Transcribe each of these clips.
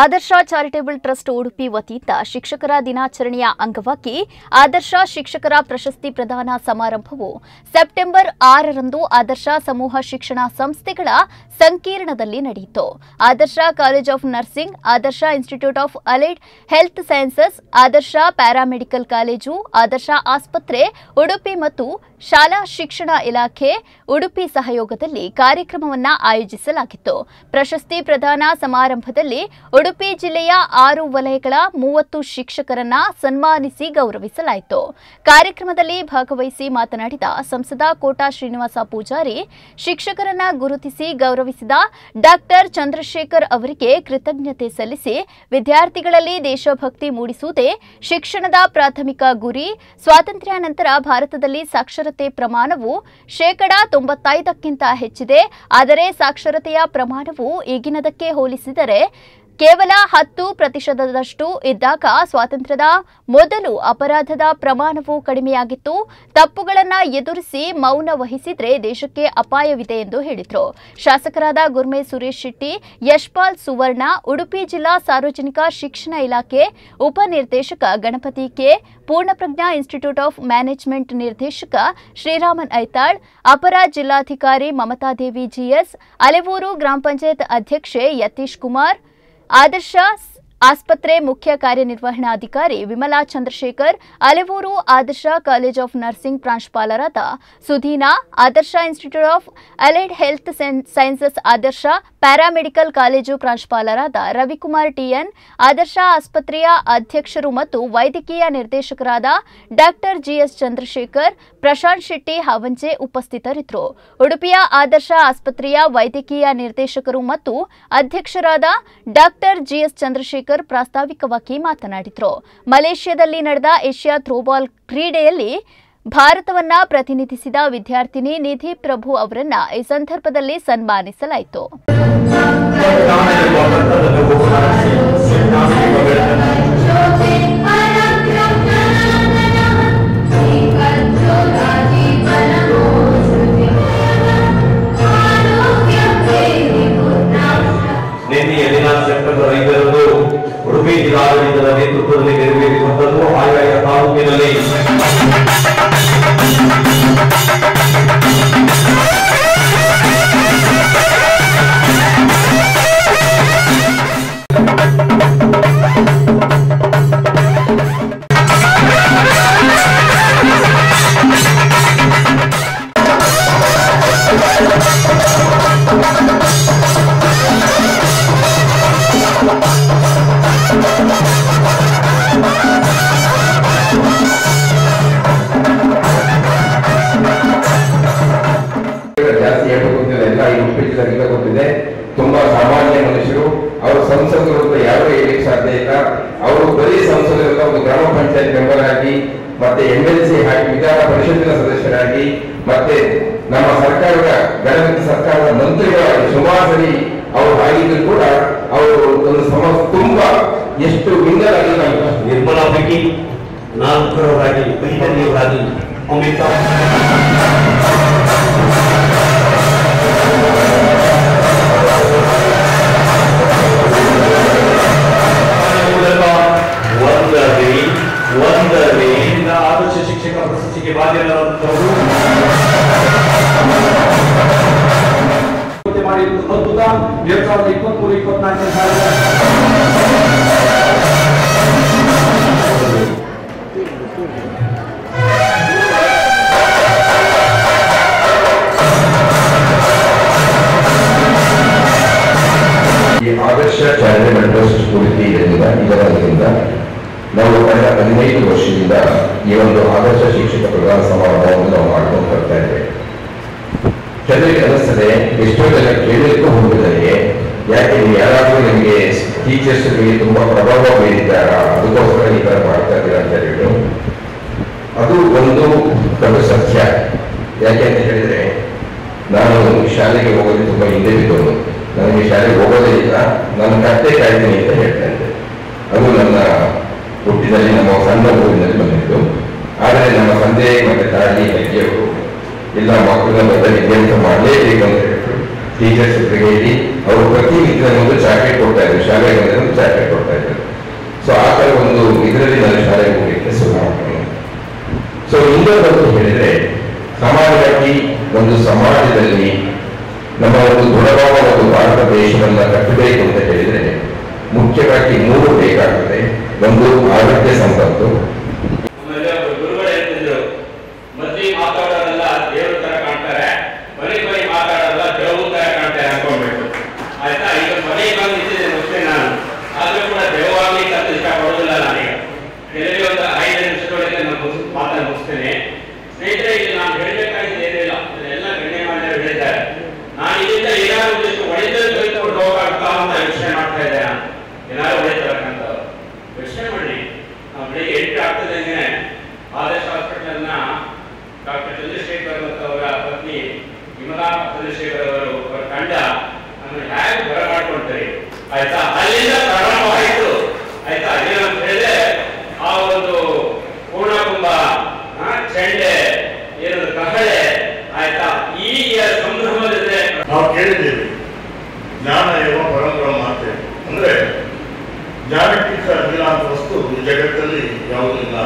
ಆದರ್ಶ charitable trust Udupi ವತಿಯಿಂದ ಶಿಕ್ಷಕರ ದಿನಾಚರಣೆಯ ಅಂಗವಾಗಿ ಆದರ್ಶ ಶಿಕ್ಷಕರ ಪ್ರಶಸ್ತಿ ಪ್ರದಾನ ಸಮಾರಂಭವು ಸೆಪ್ಟೆಂಬರ್ ಆರರಂದು ಆದರ್ಶ ಸಮೂಹ ಶಿಕ್ಷಣ ಸಂಸ್ಥೆಗಳ ಸಂಕೀರ್ಣದಲ್ಲಿ ನಡೆಯಿತು. Adarsh college of nursing, Adarsh institute of allied health sciences, Adarsh paramedical college, Adarsh ಆಸ್ಪತ್ರೆ, ಉಡುಪಿ ಮತ್ತು ಶಾಲಾ ಶಿಕ್ಷಣ ಇಲಾಖೆ, ಉಡುಪಿ ಸಹಯೋಗದಲ್ಲಿ ಕಾರ್ಯಕ್ರಮವನ್ನು ಆಯೋಜಿಸಲಾಗಿತ್ತು. ಪ್ರಶಸ್ತಿ ಪ್ರದಾನ ಸಮಾರಂಭದಲ್ಲಿ ಉಡುಪಿ ಜಿಲ್ಲೆಯ ಆರು ವಲಯಗಳ ಮೂವತ್ತು ಶಿಕ್ಷಕರನ್ನ ಸನ್ಮಾನಿಸಿ ಗೌರವಿಸಲಾಯಿತು. ಕಾರ್ಯಕ್ರಮದಲ್ಲಿ ಭಾಗವಹಿಸಿ ಮಾತನಾಡಿದ ಸಂಸದ ಕೋಟಾ ಶ್ರೀನಿವಾಸ ಪೂಜಾರಿ, ಶಿಕ್ಷಕರನ್ನ ಗುರುತಿಸಿ ಗೌರವಿಸಿದ ಡಾಕ್ಟರ್ ಚಂದ್ರಶೇಖರ್ ಅವರಿಗೆ ಕೃತಜ್ಞತೆ ಸಲ್ಲಿಸಿ ವಿದ್ಯಾರ್ಥಿಗಳಲ್ಲಿ ದೇಶಭಕ್ತಿ ಮೂಡಿಸುವುದೇ ಶಿಕ್ಷಣದ ಪ್ರಾಥಮಿಕ ಗುರಿ. ಸ್ವಾತಂತ್ರ್ಯ ನಂತರ ಭಾರತದಲ್ಲಿ ಸಾಕ್ಷರತೆ ಪ್ರಮಾಣವು ಶೇಕಡಾ ತೊಂಬತ್ತೈದಕ್ಕಿಂತ ಹೆಚ್ಚಿದೆ. ಆದರೆ ಸಾಕ್ಷರತೆಯ ಪ್ರಮಾಣವು ಈಗಿನದಕ್ಕೆ ಹೋಲಿಸಿದರೆ ಕೇವಲ ಹತ್ತು ಪ್ರತಿಶತದಷ್ಟು ಇದ್ದಾಗ ಸ್ವಾತಂತ್ರ್ಯದ ಮೊದಲು ಅಪರಾಧದ ಪ್ರಮಾಣವು ಕಡಿಮೆಯಾಗಿತ್ತು. ತಪ್ಪುಗಳನ್ನು ಎದುರಿಸಿ ಮೌನ ವಹಿಸಿದ್ರೆ ದೇಶಕ್ಕೆ ಅಪಾಯವಿದೆ ಎಂದು ಹೇಳಿದರು. ಶಾಸಕರಾದ ಗುರ್ಮೆ ಸುರೇಶ್ ಶೆಟ್ಟಿ, ಯಶ್ಪಾಲ್ ಸುವರ್ಣ, ಉಡುಪಿ ಜಿಲ್ಲಾ ಸಾರ್ವಜನಿಕ ಶಿಕ್ಷಣ ಇಲಾಖೆ ಉಪನಿರ್ದೇಶಕ Ganapathi K, Poornaprajna institute of management ನಿರ್ದೇಶಕ ಶ್ರೀರಾಮನ್ ಐತಾಳ್, ಅಪರ ಜಿಲ್ಲಾಧಿಕಾರಿ ಮಮತಾದೇವಿ ಜಿಎಸ್ ಅಲೆವೂರು ಗ್ರಾಮ ಪಂಚಾಯತ್ ಅಧ್ಯಕ್ಷೆ ಯತೀಶ್ ಕುಮಾರ್ ಆದರ್ಶ ಆಸ್ಪತ್ರೆ ಮುಖ್ಯ ಕಾರ್ಯನಿರ್ವಹಣಾಧಿಕಾರಿ Vimala Chandrashekar, Alevoor Adarsh college of nursing ಪ್ರಾಂಶುಪಾಲರಾದ Sudhina, Adarsh institute of allied health sciences Adarsh paramedical college ಪ್ರಾಂಶುಪಾಲರಾದ ರವಿಕುಮಾರ್ ಟಿಎನ್ ಆದರ್ಶ ಆಸ್ಪತ್ರೆಯ ಅಧ್ಯಕ್ಷರು ಮತ್ತು ವೈದ್ಯಕೀಯ ನಿರ್ದೇಶಕರಾದ doctor G S Chandrashekar, Prashanth Shetty Havanje ಉಪಸ್ಥಿತರಿದ್ದರು. ಉಡುಪಿಯ ಆದರ್ಶ ಆಸ್ಪತ್ರೆಯ ವೈದ್ಯಕೀಯ ನಿರ್ದೇಶಕರು ಮತ್ತು ಅಧ್ಯಕ್ಷರಾದ ಡಾಕ್ಟರ್ ಜಿಎಸ್ ಚಂದ್ರಶೇಖರ್ ಪ್ರಾಸ್ತಾವಿಕವಾಗಿ ಮಾತನಾಡಿದರು. ಮಲೇಷ್ಯಾದಲ್ಲಿ ನಡೆದ ಏಷ್ಯಾ ಥ್ರೋಬಾಲ್ ಕ್ರೀಡೆಯಲ್ಲಿ ಭಾರತವನ್ನ ಪ್ರತಿನಿಧಿಸಿದ ವಿದ್ಯಾರ್ಥಿನಿ ನಿಧಿ ಪ್ರಭು ಅವರನ್ನ ಈ ಸಂದರ್ಭದಲ್ಲಿ ಸನ್ಮಾನಿಸಲಾಯಿತು. ಇಲ್ಲ ಗೊತ್ತಿದೆ ತುಂಬಾ ಸಾಮಾನ್ಯ ಮನುಷ್ಯರು, ಅವರು ಸಂಸದರು ಅಂತ ಯಾರು ಹೇಳಿಕ್ ಸಾಧ್ಯ ಇಲ್ಲ. ಅವರು ಬರೀ ಸಂಸದರಿಂದ ಒಂದು ಗ್ರಾಮ ಪಂಚಾಯತ್ ಮೆಂಬರ್ ಆಗಿ, ಮತ್ತೆ ಎಂ ಎಲ್ ಸಿ ಆಗಿ ವಿಧಾನ ಪರಿಷತ್ತಿನ ಸದಸ್ಯರಾಗಿ, ಮತ್ತೆ ನಮ್ಮ ಸರ್ಕಾರದ, ಗಣಪತಿ ಸರ್ಕಾರದ ಮಂತ್ರಿಗಳಾಗಿ ಸುಮಾರು ಸರಿ ಅವರು ಆಗಿದ್ರು ಕೂಡ ಅವರು ಒಂದು ಸಮ, ತುಂಬಾ ಎಷ್ಟು ವಿಂಗಲಾಗಿ ನಾವು ನಿರ್ಮಲಾ ಪೈಕಿ ನಾಲ್ಕರವರಾಗಿ ಐದನೆಯವರಾಗಿ ಅಮಿತಾ ಈ ಒಂದು ಆದರ್ಶ ಶಿಕ್ಷಕ ಪ್ರಧಾನ ಸಮಾರಂಭವನ್ನು ನಾವು ಮಾಡ್ಕೊಂಡು ಬರ್ತಾ ಇದ್ದೇವೆ. ಕೆಲವೇ ಅನಿಸ್ತದೆ, ಎಷ್ಟೋ ಜನ ಕೇಳಲಿಕ್ಕೂ ಹೋಗಿದ್ದಾರೆ. ಯಾಕೆ ಯಾರಾದರೂ ನಿಮಗೆ ಟೀಚರ್ಸ್ ತುಂಬಾ ಪ್ರಭಾವ ಬೀರಿದ್ದಾರಾ? ಅದಕ್ಕೋಸ್ಕರ ಈ ತರ ಮಾಡ್ತಾ ಇದ್ದೀರಾ ಅಂತ ಹೇಳಿದ್ರು. ಅದು ಒಂದು ದೊಡ್ಡ ಸತ್ಯ. ಯಾಕೆ ಅಂತ ಹೇಳಿದ್ರೆ, ನಾನು ಶಾಲೆಗೆ ಹೋಗೋದು ತುಂಬಾ ಹಿಂದೆ ಬಿದ್ದವನು ನನಗೆ ಶಾಲೆಗೆ ಹೋಗೋದೇ ಇಲ್ಲ, ನನ್ನ ಕತ್ತೆ ಕಾಯ್ತೀನಿ ಅಂತ ಹೇಳ್ತಾ ಇದ್ದೆ. ಅದು ನನ್ನ ಹುಟ್ಟಿನಲ್ಲಿ, ನಮ್ಮ ಸಣ್ಣ ಊರಿನಲ್ಲಿ ಬಂದಿತ್ತು ಆದರೆ ನಮ್ಮ ತಂದೆ ಮತ್ತೆ ತಾಯಿ ಹೆಜ್ಜೆಯವರು ಇಲ್ಲ ಮಕ್ಕಳ ಮೊದಲ ವಿದ್ಯಾಭ್ಯಾಸ ಮಾಡಲೇಬೇಕು ಅಂತ ಹೇಳಿದ್ರು. ಟೀಚರ್ಸ್ ಹೇಳಿ, ಅವರು ಪ್ರತಿನಿತ್ಯ ಒಂದು ಜಾಕೆಟ್ ಕೊಡ್ತಾ ಇದ್ರು. ಶಾಲೆಗೆ ಬಂದರೆ ಒಂದು ಜಾಕೆಟ್ ಕೊಡ್ತಾ ಇದ್ರು. ಸೊ ಆ ಥರ ಒಂದು ಇದರಲ್ಲಿ ನಾನು ಶಾಲೆಗೆ ಹೋಗಲಿಕ್ಕೆ ಶುರು ಮಾಡ್ತೀನಿ ಸೊ ಇನ್ನೊಂದು ಹೇಳಿದ್ರೆ ಸಮಾಜವಾಗಿ ಒಂದು ಸಮಾಜದಲ್ಲಿ ನಮ್ಮ ಒಂದು ಗುಣಭಾವ ಒಂದು ಭಾರತ ದೇಶವನ್ನು ಕಟ್ಟಬೇಕು ಅಂತ ಹೇಳಿದ್ರೆ, ಮುಖ್ಯವಾಗಿ ಮೂರು ಬೇಕಾಗುತ್ತೆ. ಒಂದು ಆರೋಗ್ಯ ಸಂಪತ್ತು ಆಮೇಲೆ ಒಬ್ರು ಗುರುಗಳು ಹೇಳ್ತಿದ್ರು ಮದ್ವೆ ಮಾತಾಡೋರೆಲ್ಲ ದೇವ್ರ ತರ ಕಾಣ್ತಾರೆ ಮನೆ ಮನೆ ಮಾತಾಡೋಲ್ಲ ದೇವ್ರ ತರ ಕಾಣ್ತಾರೆ ಅನ್ಕೊಂಡ್ಬಿಟ್ಟು ಆಯ್ತಾ ಈಗ ಮನೆಗೆ ಬಂದು ನಿಂತಿದ್ದೇನೆ ಅಷ್ಟೇ ನಾನು ಆದ್ರೂ ಕೂಡ ದೇವವಾಗ್ಲಿಕ್ಕೆ ಅಂತ ಇಷ್ಟಪಡೋದಿಲ್ಲ ನಾನೀಗ ಕೆಲವೇ ಒಂದು ಐದು ನಿಮಿಷದೊಳಗೆ ನಾನು ಮುಗಿಸ್ ಮಾತನ್ನು ಮುಗಿಸ್ತೇನೆ ಸ್ನೇಹಿತರೆ ಇಲ್ಲಿ ನಾನು ಹೇಳಬೇಕಾಗಿದೆ ಏನಿಲ್ಲ ಇದೆಲ್ಲ ಗಣ್ಯಮಾನ್ಯರು ಹೇಳಿದ್ದಾರೆ ನಾನು ಇಲ್ಲಿಂದ ಏನಾದ್ರು ಒಂದಿಷ್ಟು ಒಳಿತಲ್ಲಿ ತೆಗೆದುಕೊಂಡು ಹೋಗಾಗ್ತಾ ಅಂತ ಯೋಚನೆ ಮಾಡ್ತಾ ಇದ್ದೆ ನಾನು ಏನಾದ್ರು ಒಳಿತಕ್ಕಂಥವ್ರು ಯೋಚನೆ ಮಾಡಿ ನಾವು ಬೆಳಿಗ್ಗೆ ಎಂಟು ಆಗ್ತದಂಗೆ ಆದರ್ಶ ಹಾಸ್ಪಿಟಲ್ನ ಡಾಕ್ಟರ್ ಚಂದ್ರಶೇಖರ್ ಮತ್ತು ಅವರ ಪತ್ನಿ ವಿಮಲಾ ಚಂದ್ರಶೇಖರ್ ಅವರು ಅವರ ತಂಡ ನಮ್ಮನ್ನು ಹೇಗೆ ಬರ ಮಾಡ್ಕೊಳ್ತಾರೆ ಆಯ್ತಾ ಅಲ್ಲಿಂದ ಪ್ರಾರಂಭವಾಯಿತು ಆಯ್ತಾ ಏನಂತ ಹೇಳಿದ್ರೆ ಆ ಒಂದು ಪೂರ್ಣಕುಂಭ ಆ, ಚೆಂಡೆ ಏನದು ಕಹಳೆ ಆಯ್ತಾ ಈ ಸಂಭ್ರಮದಲ್ಲಿ ನಾವು ಕೇಳಿದ್ದೇವೆ ಜ್ಞಾನ ಎಂಬ ಪರಂಬ್ರಹ್ಮ ಅಂತ ಅಂದ್ರೆ ಜ್ಞಾನಕ್ಕಿಂತ ಅಂತ ವಸ್ತು ಈ ಜಗತ್ತಲ್ಲಿ ಯಾವುದೂ ಇಲ್ಲ.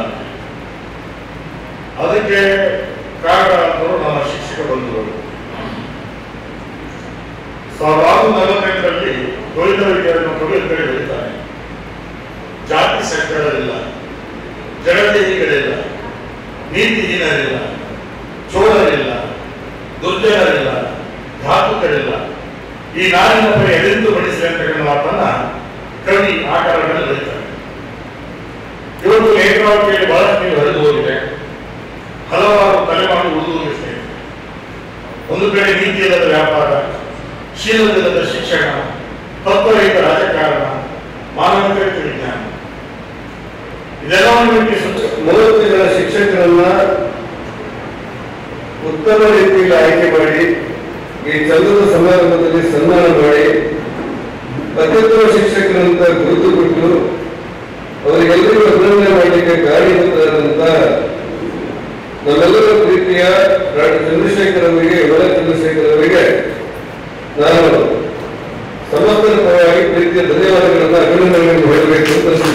ಅದಕ್ಕೆ ಕಾರಣ ಅಂತವರು ನಮ್ಮ ಶಿಕ್ಷಕ ಬಂಧುಗಳು. ಸಾವಿರಾರು ನಲವತ್ತೆಂಟರಲ್ಲಿ ದ್ವೈತ ವಿದ್ಯಾರ್ಥಿ ಕವಿ ಕಡೆ ಬರೀತಾರೆ ಜಾತಿ ಸಂಕಟವಿಲ್ಲ ಜಗತ್ತಿಗಳಿಲ್ಲ ನೀತಿಹೀನರಿಲ್ಲ ಚೋರರಿಲ್ಲ ದುರ್ಜನ ಈ ನಾಡಿನ ಪರಿ ಎಳೆದು ಬಡಿಸಿ ಅಂತಕ್ಕಂಥ ಮಾತನ್ನ ಕವಿ ಆ ಬರೀತಾರೆ. ಇವತ್ತು ನೇತ್ರಾವತಿಯಲ್ಲಿ ಬಹಳಷ್ಟು ನೀವು ಹರಿದು ಹೋಗಿದೆ. ಹಲವಾರು ತಲೆಮಾರು ಉಳಿದು ಸ್ನೇಹಿತರೆ ಒಂದು ಕಡೆ ನೀತಿಯಿಲ್ಲದ ವ್ಯಾಪಾರ ಶೀಲವಿಲ್ಲದ ಶಿಕ್ಷಣ, ತತ್ವರಹಿತ ರಾಜಕಾರಣ ಮಾನವಿಕ ವಿಜ್ಞಾನ ಇದೆಲ್ಲವನ್ನು ಮೂವತ್ತು ಶಿಕ್ಷಕರನ್ನ ಉತ್ತಮ ರೀತಿಯಲ್ಲಿ ಆಯ್ಕೆ ಮಾಡಿ ಈ ಚಂದ್ರದ ಸಮಾರಂಭದಲ್ಲಿ ಸನ್ಮಾನ ಮಾಡಿ ಅತ್ಯುತ್ತಮ ಶಿಕ್ಷಕರಂತ ಗುರುತು ಕೊಟ್ಟು ಅವರಿಗೆಲ್ಲರೂ ಅಭಿನಂದನೆ ಮಾಡಲಿಕ್ಕೆ ಕಾರಣೀಭೂತರಾದಂತ ನಮ್ಮೆಲ್ಲರ ಪ್ರೀತಿಯ ಡಾಕ್ಟರ್ ಚಂದ್ರಶೇಖರ್ ಅವರಿಗೆ ಯುವನ ಚಂದ್ರಶೇಖರ್ ಅವರಿಗೆ ನಾನು ಸಮಸ್ತರ ಪರವಾಗಿ ಪ್ರೀತಿಯ ಧನ್ಯವಾದಗಳನ್ನು ಅಭಿನಂದನೆಗಳನ್ನು ಹೇಳಬೇಕು ಅಂತ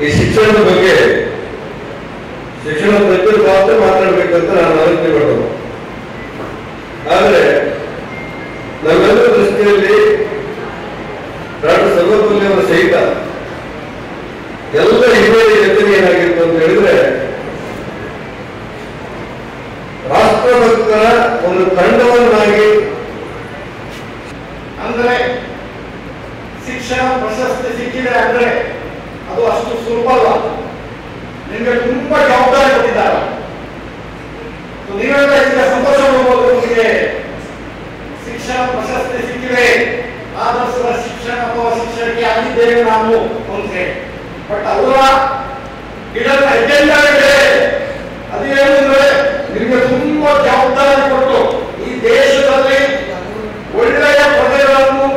ಈ ಶಿಕ್ಷಣದ ಬಗ್ಗೆ ಶಿಕ್ಷಣ ತಜ್ಞರು ಮಾತ್ರ ಮಾತಾಡ್ಬೇಕಂತ ನಾನು ಆಲೋಚನೆ ಮಾಡೋದು. ಆದ್ರೆ, ನಮ್ಮೆಲ್ಲರ ದೃಷ್ಟಿಯಲ್ಲಿ ಡಾಕ್ಟರ್ ಸಹಿತ ಎಲ್ಲ ಹಿರಿಯರ ಯೋಚನೆ ಏನಾಗಿತ್ತು ಅಂತ ಹೇಳಿದ್ರೆ, ರಾಷ್ಟ್ರಭಕ್ತರ ಒಂದು ತಂಡವನ್ನಾಗಿ ಅಂದ್ರೆ ಶಿಕ್ಷಣ ಪ್ರಶಸ್ತಿ ಸಿಕ್ಕಿದೆ ಅಂದ್ರೆ ಅದು ಅಷ್ಟು ಸುಲಭ ಅಲ್ಲ ನಿಮ್ಗೆ ತುಂಬಾ ಜವಾಬ್ದಾರಿ ಶಿಕ್ಷಣ ಪ್ರಶಸ್ತಿ ಸಿಕ್ಕಿದೆ ಆದರ್ಶ ಶಿಕ್ಷಣ ಅಥವಾ ಶಿಕ್ಷಣಕ್ಕೆ ಆಗಿದ್ದೇವೆ ನಾವು ಅಂತ ಬಟ್ ಅವರ ಇಡದ ಎಜೆಂಡಾ ಇದೆ ಅಂದ್ರೆ ನಿಮಗೆ ತುಂಬಾ ಜವಾಬ್ದಾರಿ ಕೊಟ್ಟು ಈ ದೇಶದಲ್ಲಿ ಒಳ್ಳೆಯ ಪ್ರಜೆಗಳನ್ನು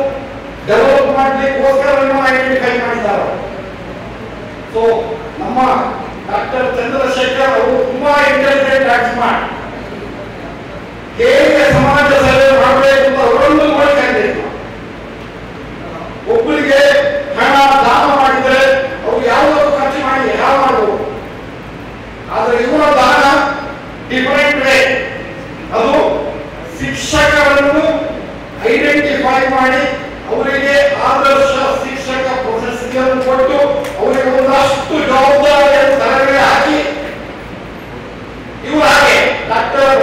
ಡೆವಲಪ್ ಮಾಡಲಿಕ್ಕೋಸ್ಕರ ಐಡೆಂಟಿಫೈ ಮಾಡಿದ್ದಾರೆ ಸೊ ನಮ್ಮ ಡಾಕ್ಟರ್ ಚಂದ್ರಶೇಖರ್ ಅವರು ತುಂಬಾ ಇಂಟೆಲಿಜೆಂಟ್ ಆಕ್ಟ್ ಮಾಡಿ ಹೇಗೆ ಅದು ಶಿಕ್ಷಕರನ್ನು ಐಡೆಂಟಿಫೈ ಮಾಡಿ ಅವರಿಗೆ ಆದರ್ಶ ಶಿಕ್ಷಕ ಪ್ರಶಸ್ತಿಯನ್ನು ಕೊಟ್ಟು ಅವರಿಗೆ ಒಂದಷ್ಟು ಜವಾಬ್ದಾರಿಯನ್ನು ತರಬೇತಿ ಹಾಕಿ. ಇವರು ಹಾಗೆ, ಡಾಕ್ಟರ್